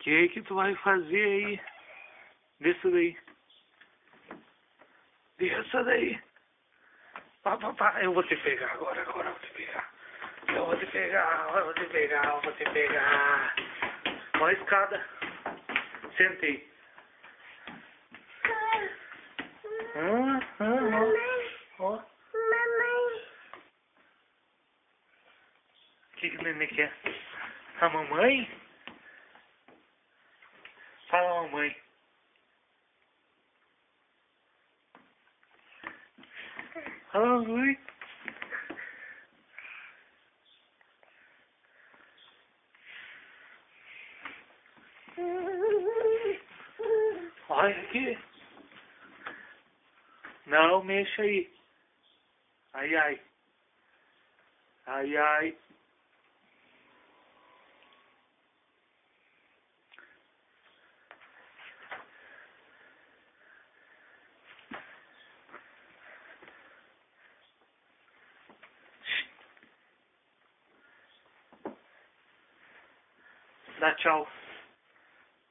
que que tu vai fazer aí? Desça daí. Desça daí. Pá, pá, pá. Eu vou te pegar agora, agora eu vou te pegar. Eu vou te pegar, eu vou te pegar, eu vou te pegar. Ó a escada. Sentei. Ó. Ó. Mamãe. O que que o neném quer? A mamãe? Fala mamãe. Fala mamãe. Olha aqui. Não mexa aí. Ai, ai. Ai, ai. that Joel.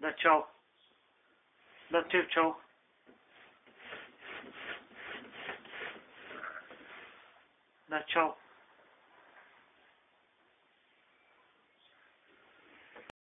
That Joel. That too, Joel. That Joel.